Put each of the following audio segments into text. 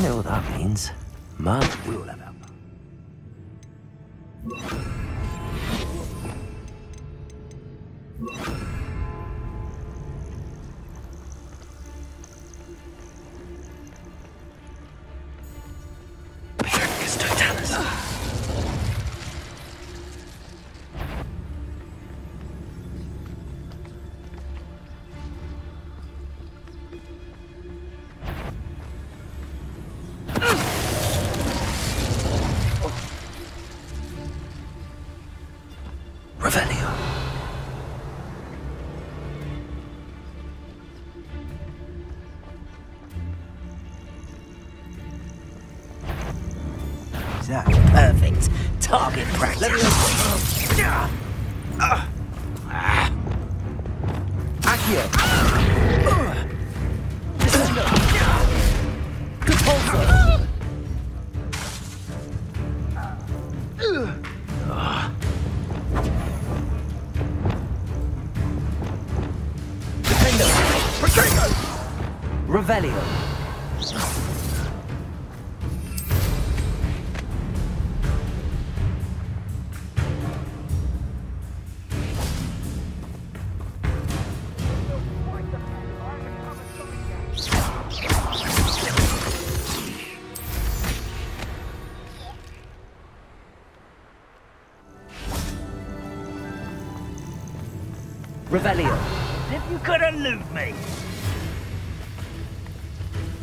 I know what that means. Will have Revelio.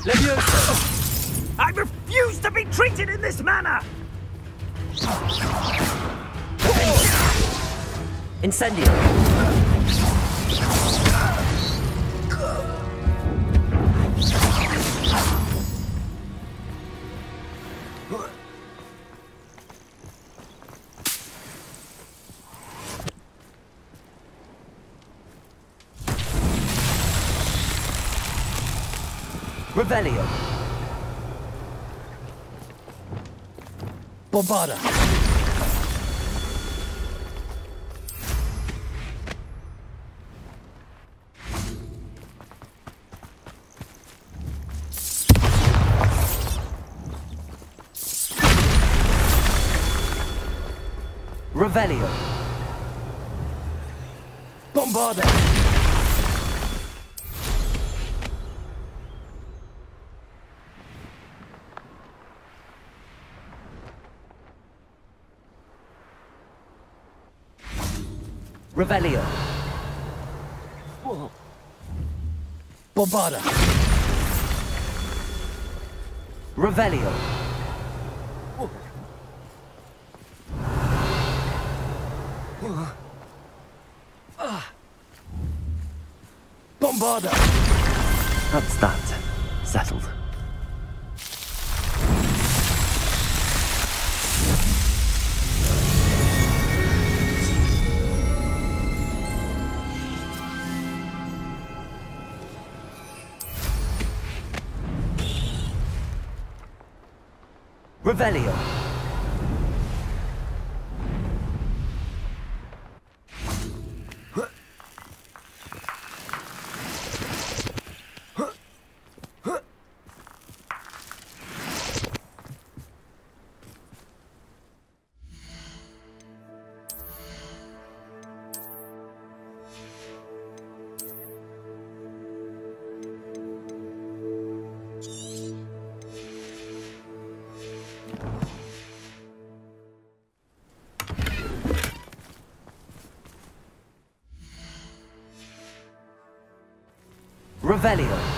I refuse to be treated in this manner! Incendio. Bombarda. Revelio. Revelio. Bombarda. Revelio. Revelio. Revelio.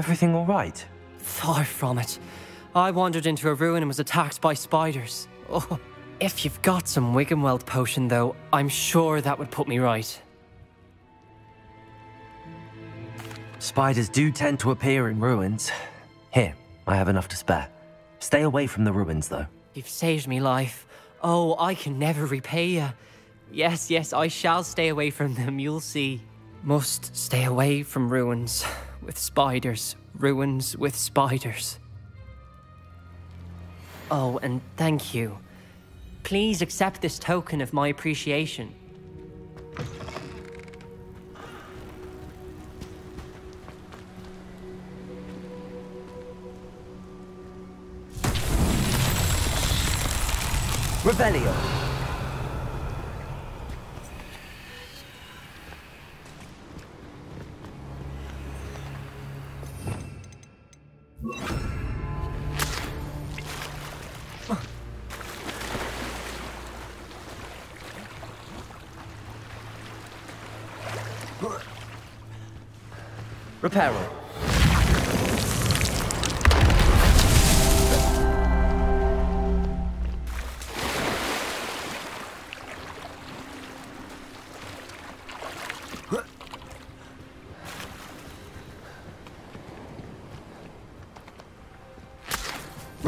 Everything all right? Far from it. I wandered into a ruin and was attacked by spiders. Oh, if you've got some Wiggenweld potion, though, I'm sure that would put me right. Spiders do tend to appear in ruins. Here, I have enough to spare. Stay away from the ruins, though. You've saved me life. Oh, I can never repay you. Yes, yes, I shall stay away from them, you'll see. Must stay away from ruins with spiders. Ruins with spiders. Oh, and thank you. Please accept this token of my appreciation. Revelio.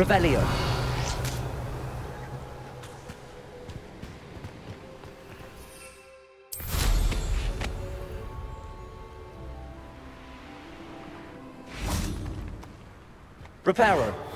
Revelio. Reparo.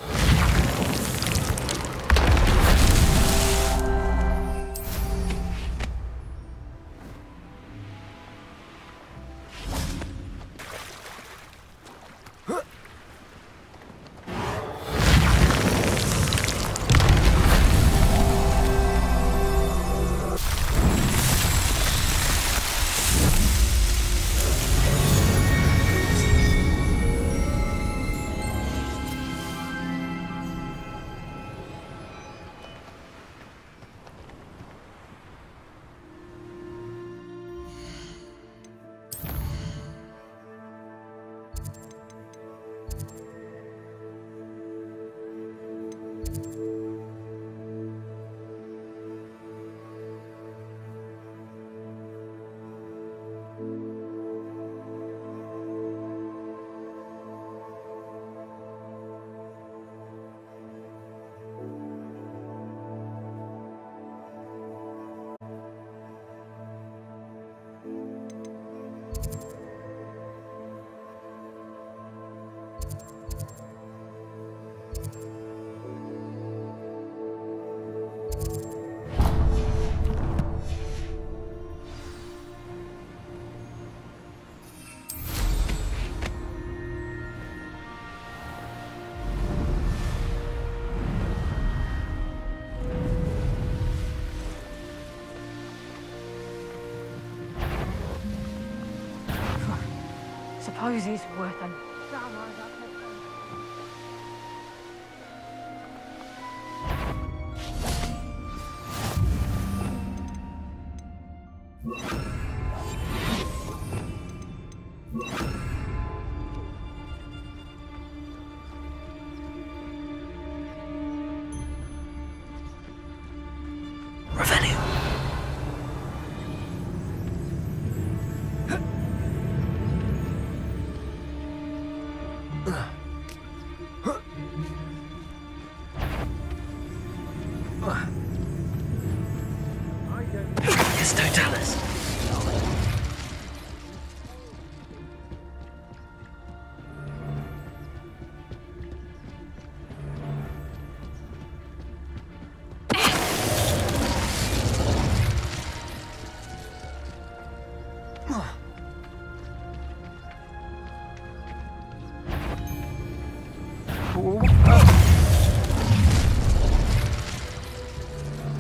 Suppose he's worth a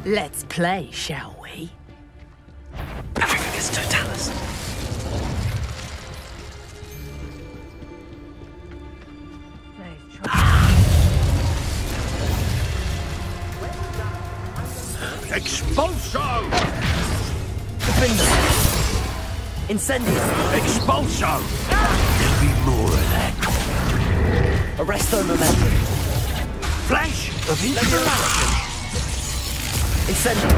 Let's play, shall we? Petrificus Totalus. Expulso! Incendio. Expulso! There'll be more of that. Arresto Momentum. Flash of inspiration! Incendio.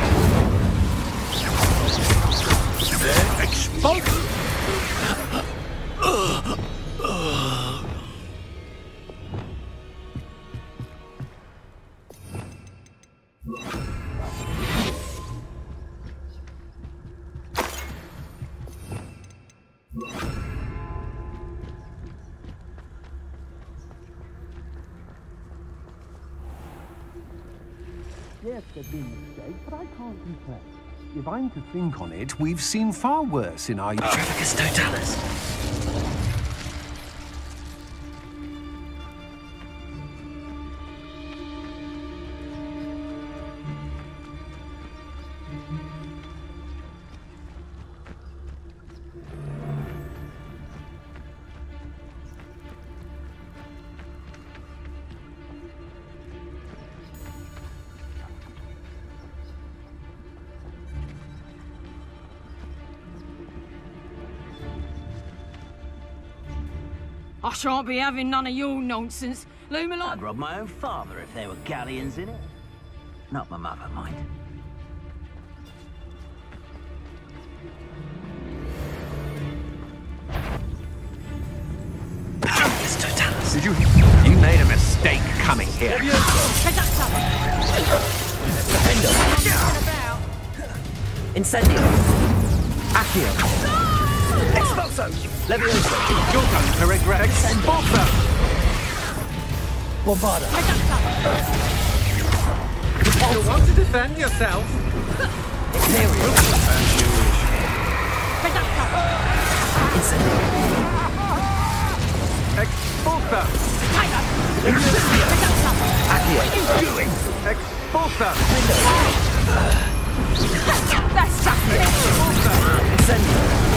Expulso! Yes, If I'm to think on it, we've seen far worse in our... I shan't be having none of your nonsense. Leave me alone. I'd rob my own father if there were galleons in it. Not my mother, mind. Petrificus Totalus. Did you... You made a mistake coming here. Incendio. Accio. Expulso. Levioso. You're going to regret Expulso! Bombarda. You want to defend yourself? Imperio. Incendio. Expulso! Accio. Expulso! Incendio.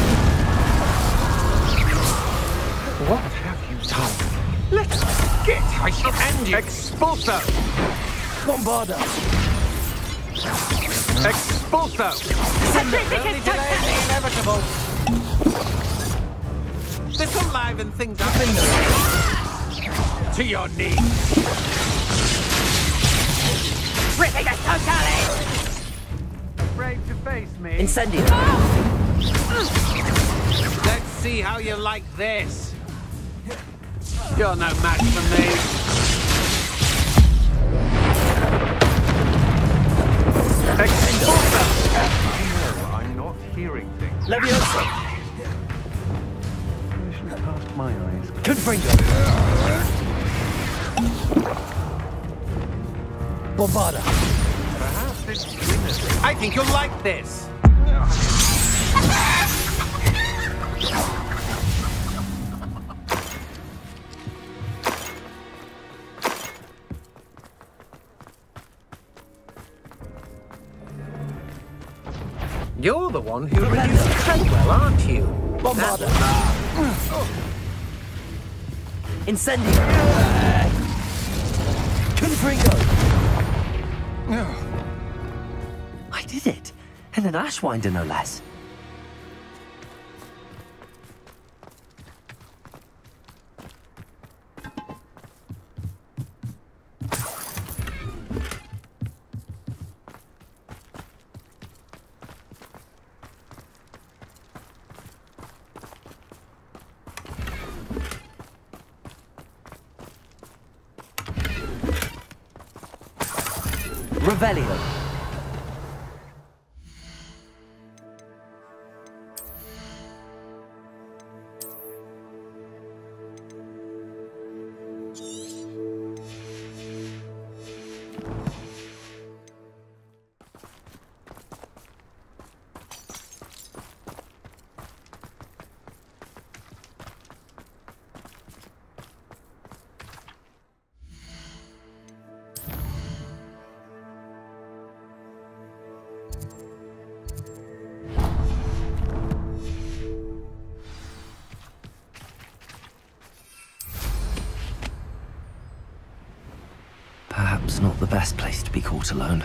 What have you done? Let's get... I shall end you! Expulso! Bombarda. Expulso! Only delay the inevitable. This'll liven things up. To your knees. Afraid to face me? Incendio. Let's see how you like this. You're no match for me. Expulso! No, I'm not hearing things. Should cast my eyes. Confringo. Bombarda. Perhaps it's I think you'll like this. One who reduced Treadwell, aren't you? Bombarda. Incendio. Confringo. I did it. And an Ashwinder, no less. Not the best place to be caught alone.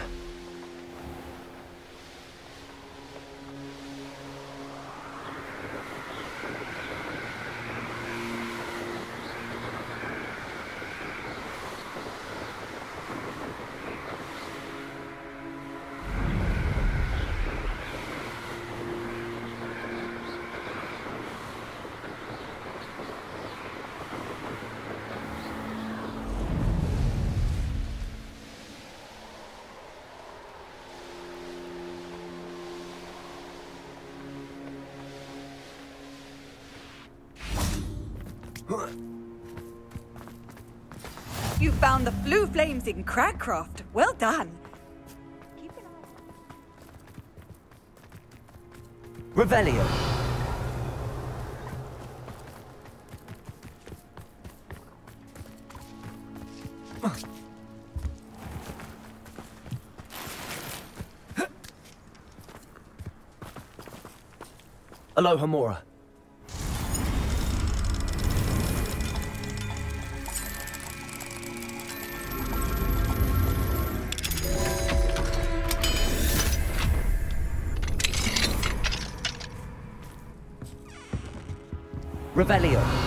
In Cragcroft. Well done. Revelio. Alohomora. Revelio.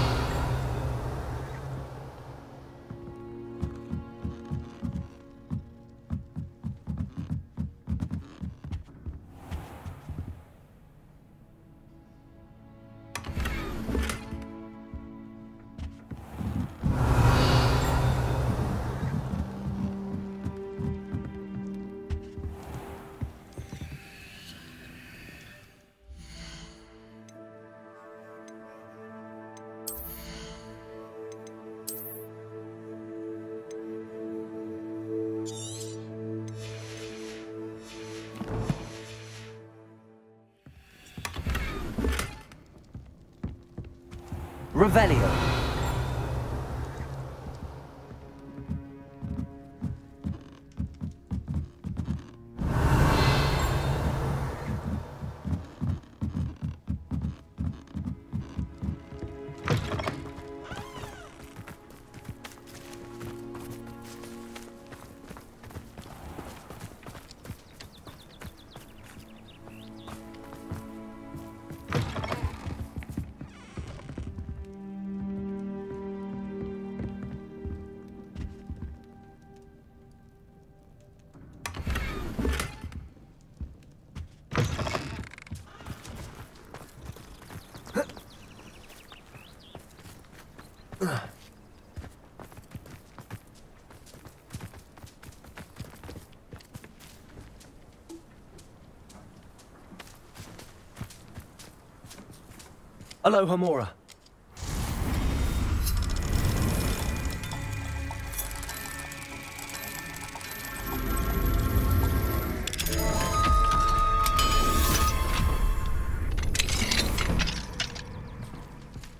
Alohomora.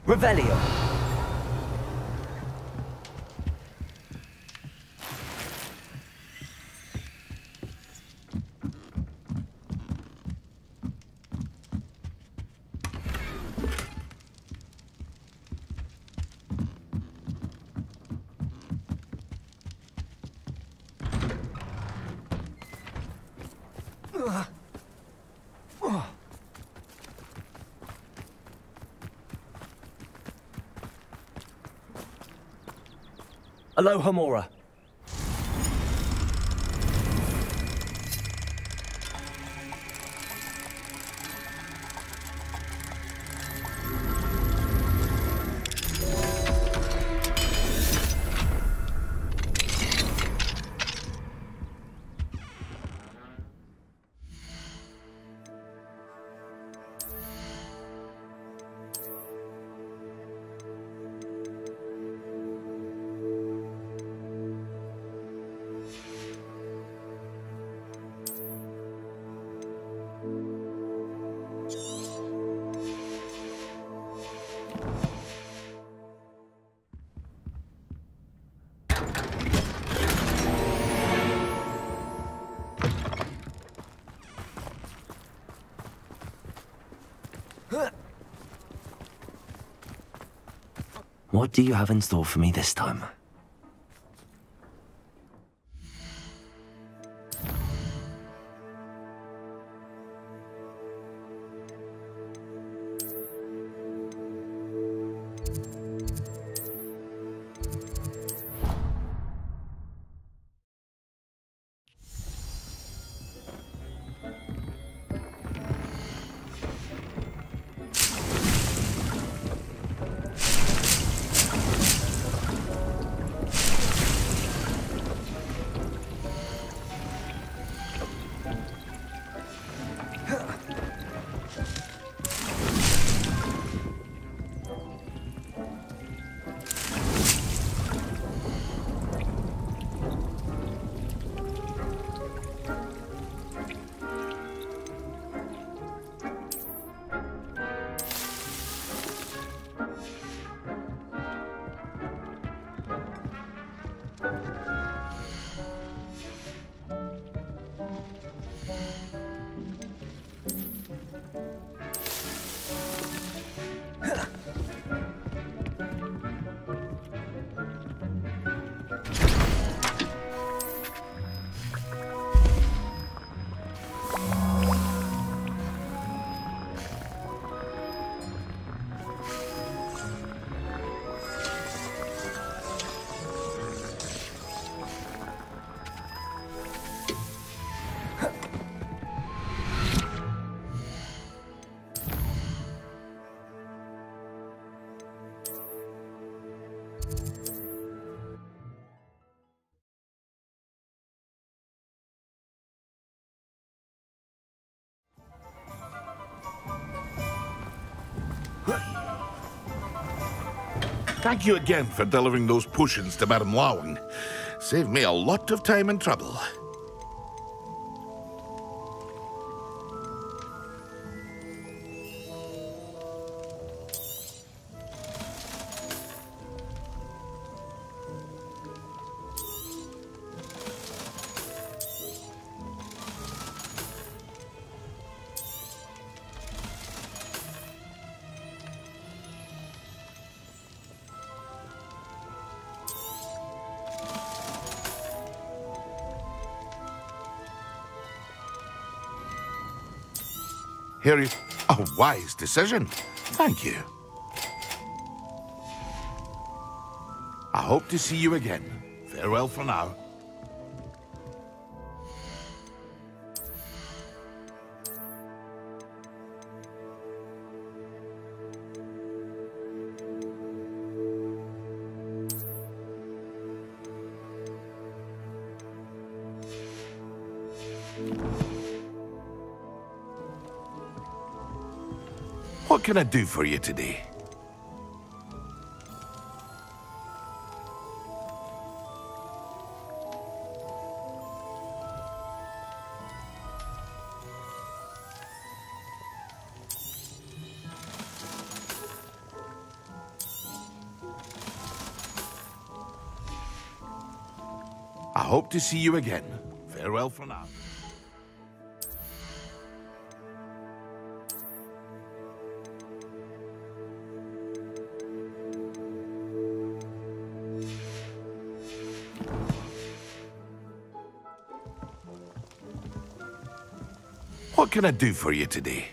Revelio. Alohomora. What do you have in store for me this time? Thank you again for delivering those potions to Madame Lawing. Saved me a lot of time and trouble. Here is a wise decision. Thank you. I hope to see you again. Farewell for now. Can I do for you today? I hope to see you again. Farewell for now. What can I do for you today?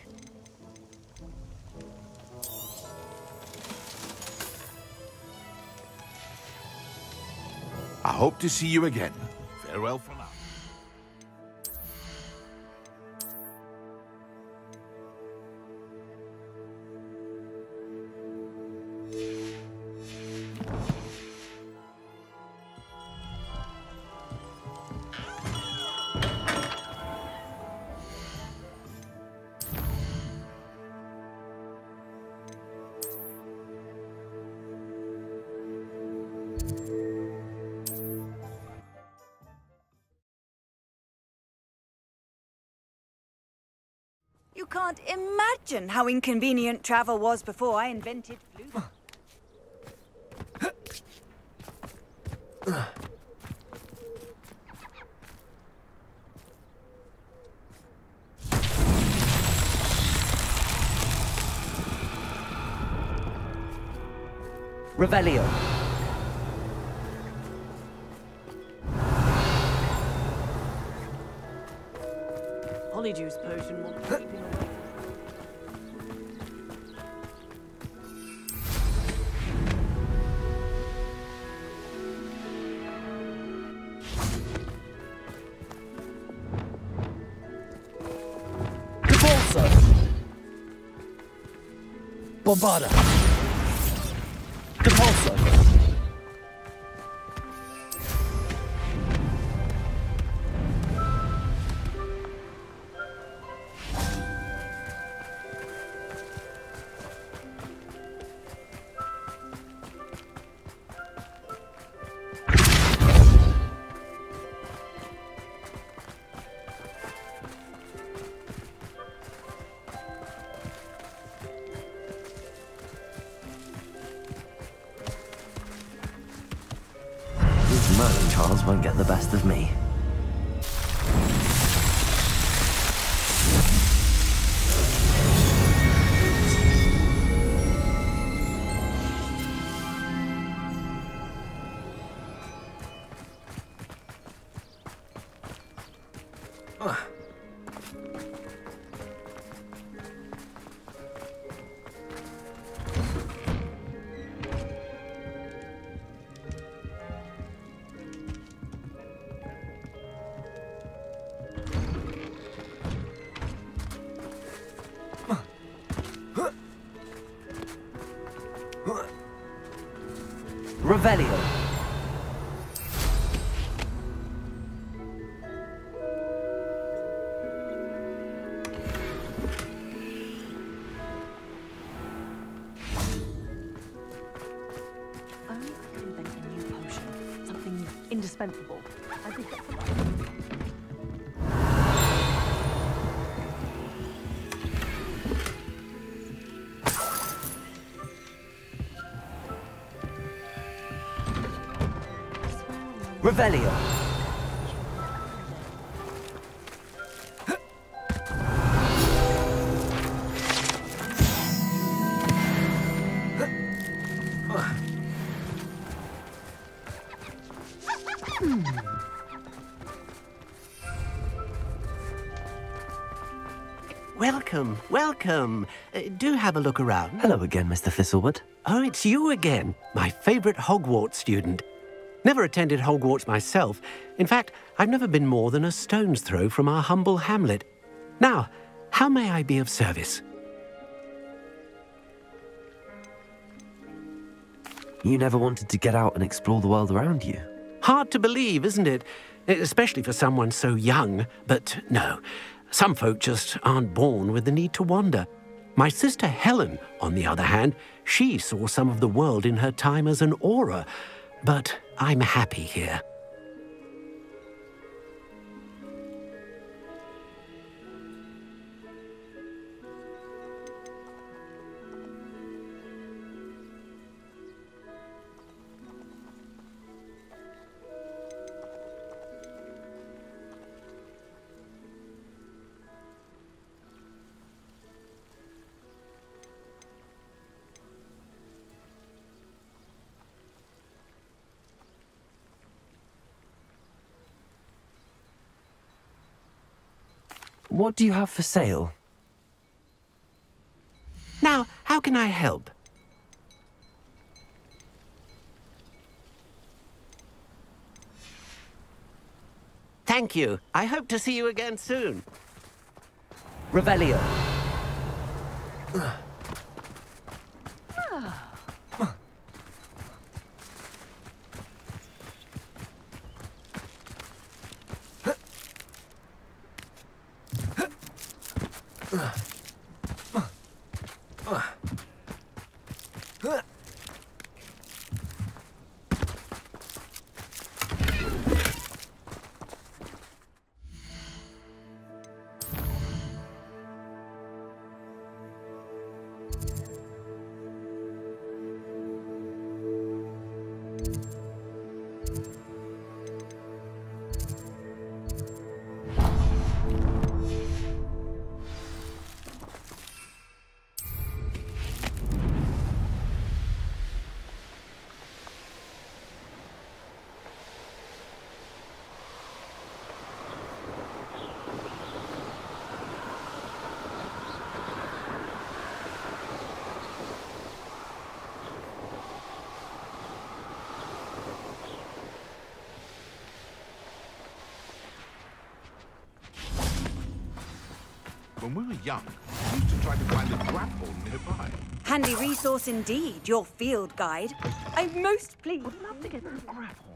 I hope to see you again. Farewell how inconvenient travel was before I invented Floo. Revelio. Bombarda. Depulso. Indispensable. I think that's Revelio. Welcome. Uh, do have a look around. Hello again, Mr. Thistlewood. Oh, it's you again, my favorite Hogwarts student. Never attended Hogwarts myself. In fact, I've never been more than a stone's throw from our humble hamlet. Now, how may I be of service? You never wanted to get out and explore the world around you. Hard to believe, isn't it? Especially for someone so young. But no, some folk just aren't born with the need to wander. My sister Helen, on the other hand, she saw some of the world in her time as an Auror, But I'm happy here. What do you have for sale? Now, how can I help? Thank you. I hope to see you again soon. Revelio. When we were young, we used to try to find a grapple nearby. Handy resource indeed, your field guide. I'm most pleased. Would love to get that grapple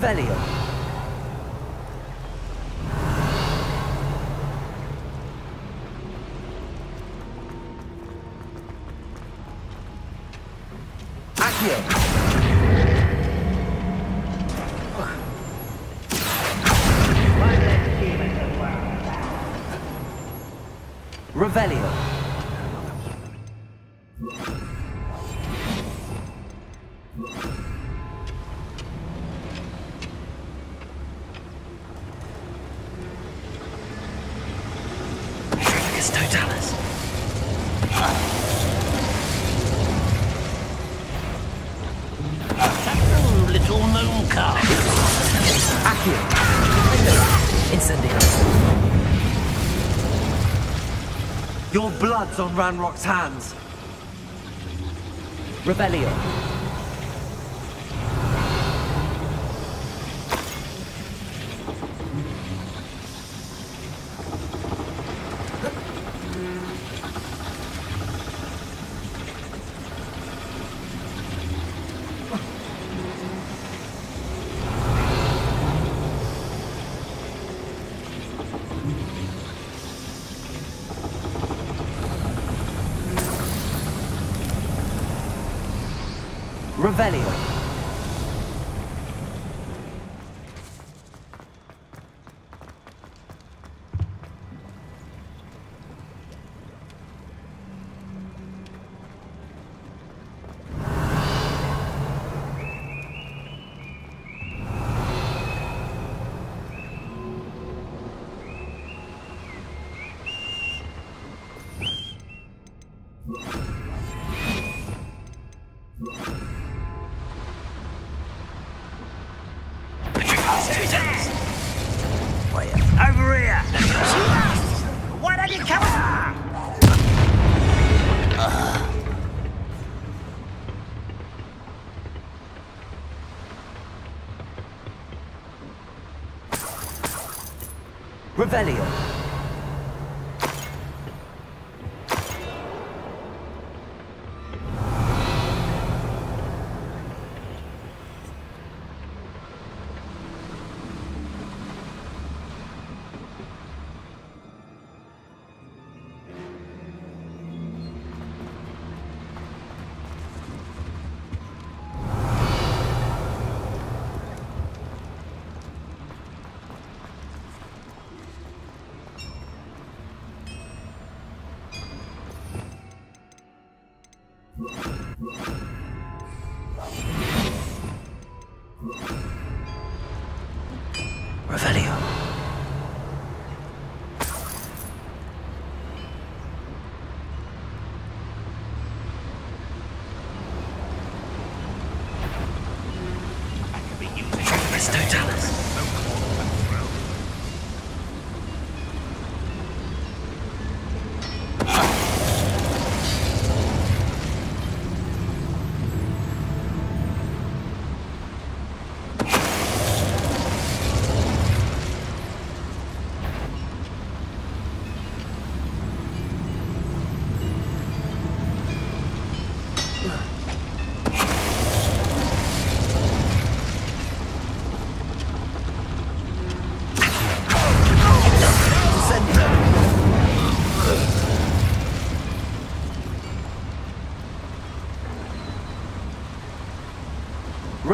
Revelio. Incendio. Your blood's on Ranrock's hands. Revelio. Revelio.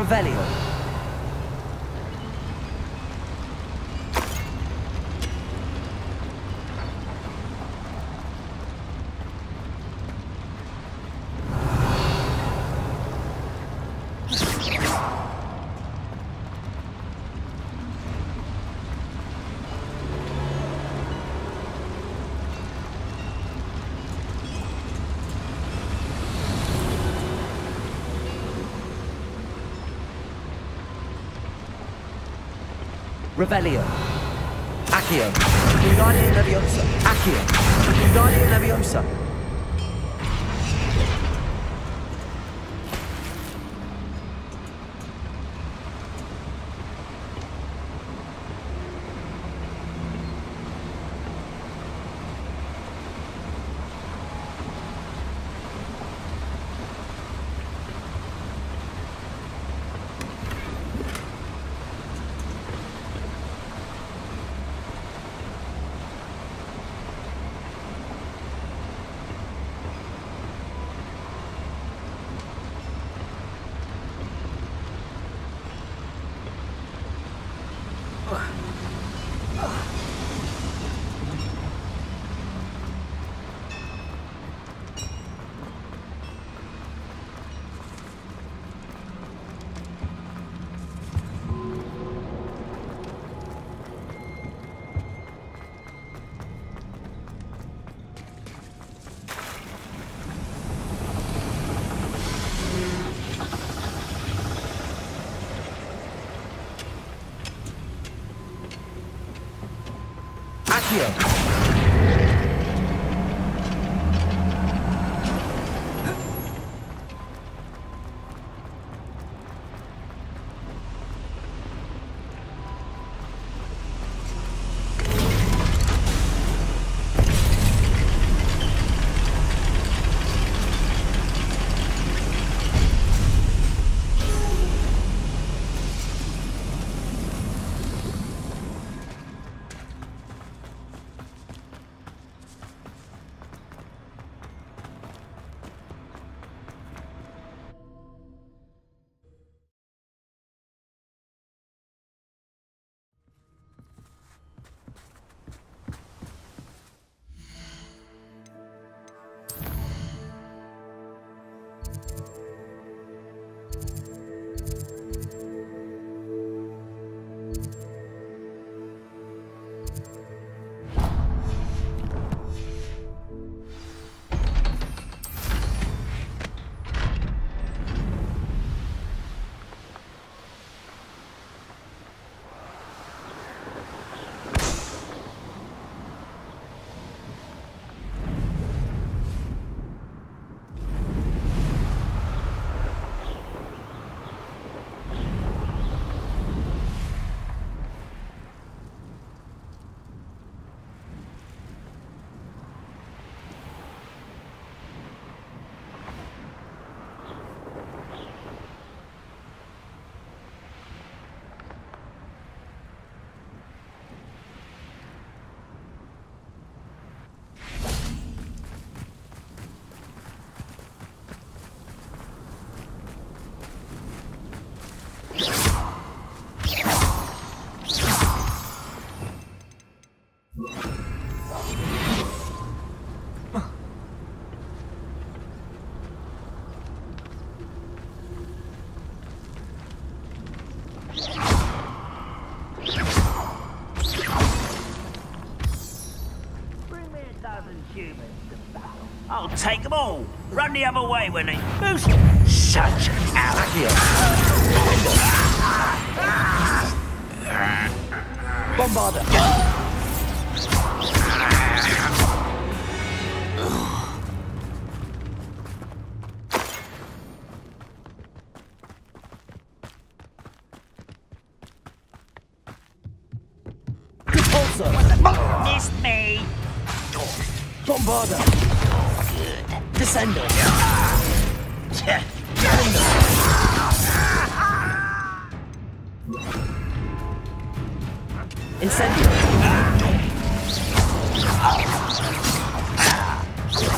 Revelio. Revelio. Accio. Guardian Leviosa. Accio. Guardian Leviosa. I'll take them all. Run the other way Winnie. Who's. Such arrogance. Bombarda. Depulso. Miss me. Bombarda. Descendo. Incendio.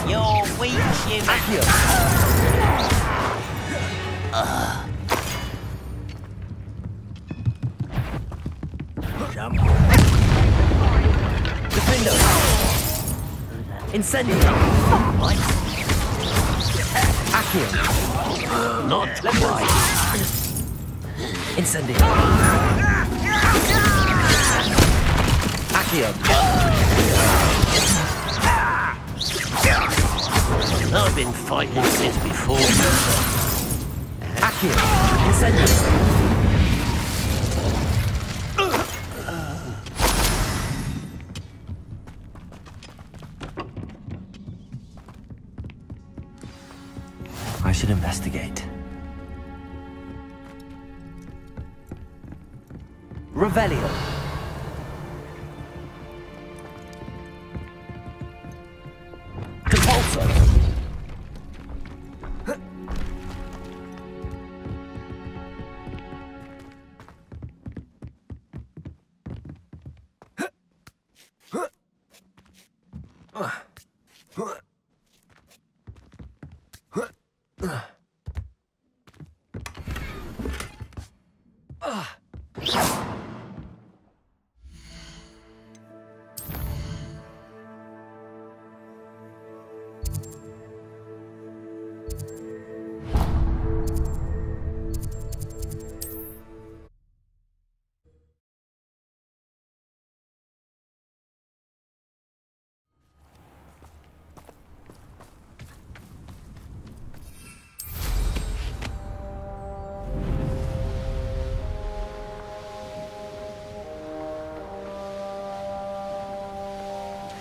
You're weak. Accio. Jump. Incendio. Accio. Not quite. Incendio. Accio. I've been fighting since before. Accio. Incendio.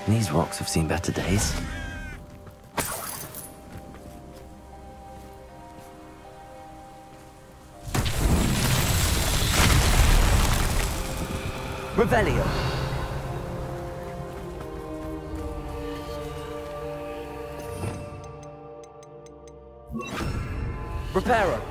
These rocks have seen better days. Revelio. Reparo.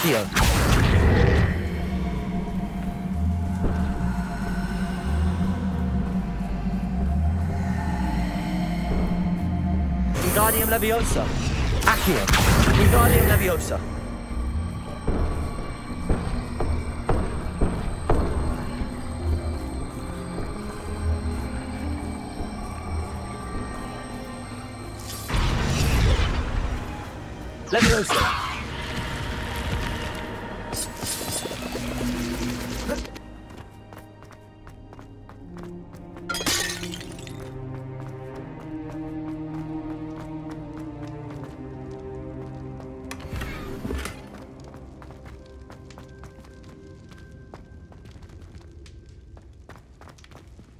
Accio. Wingardium Leviosa. Accio. Wingardium. Leviosa.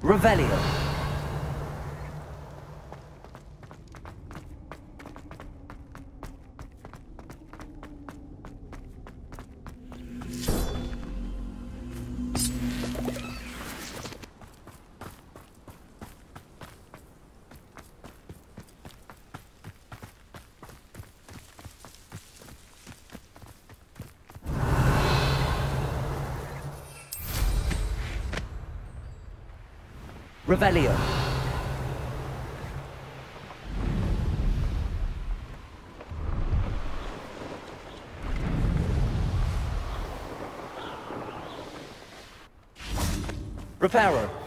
Revelio. Revelio. Reparo.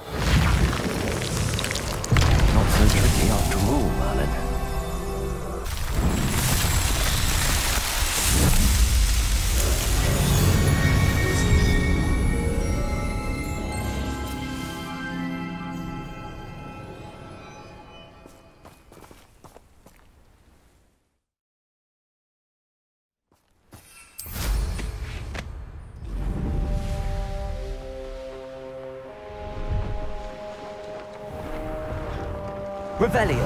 Revelio.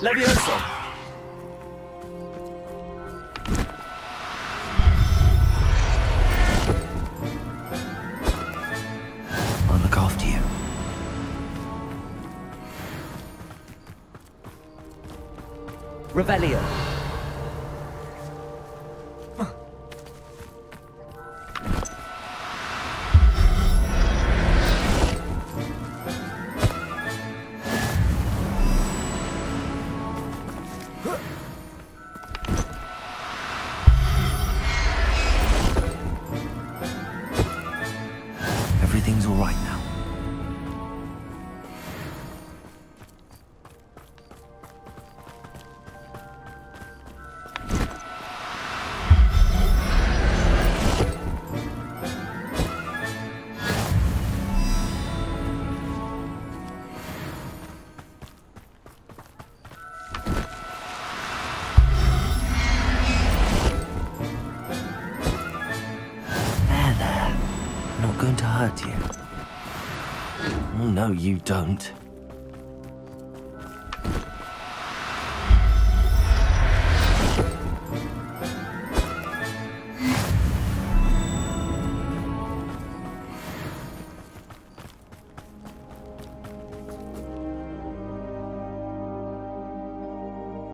Leviosa. I'll look after you. Revelio. Don't.